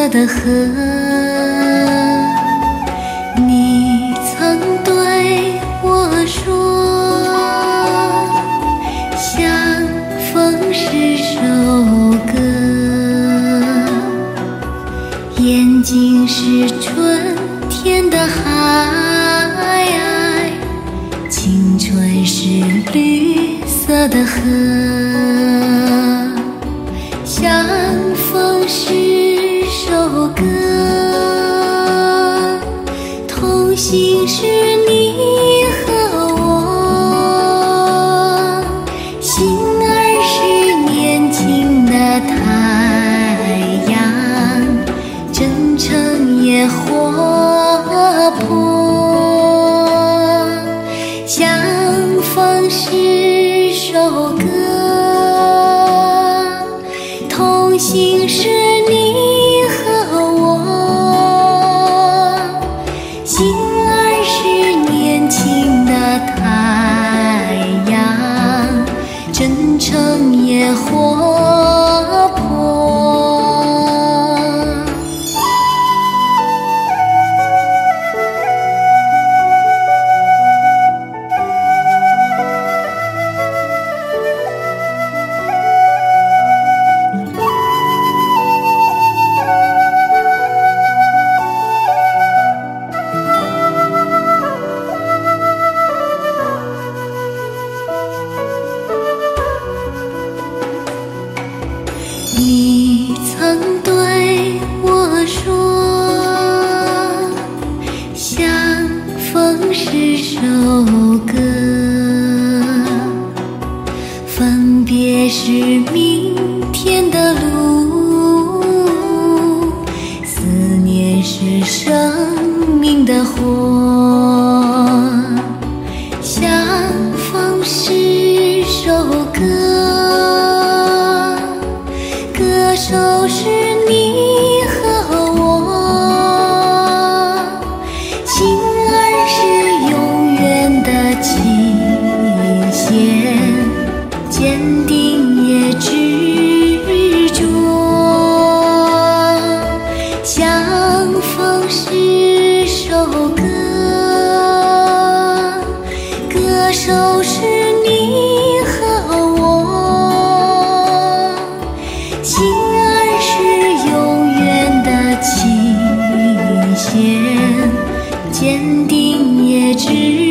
色的河。你曾对我说，相逢是首歌。眼睛是春天的海，青春是绿色的河。歌，同行是你和我，心儿是年轻的太阳，真诚也活泼。相逢是首歌，同行是你曾对我说相逢是首歌分别是明天的路思念是生命的火。坚定也执着相逢是首歌歌手是你和我。心儿是永远的琴弦坚定也执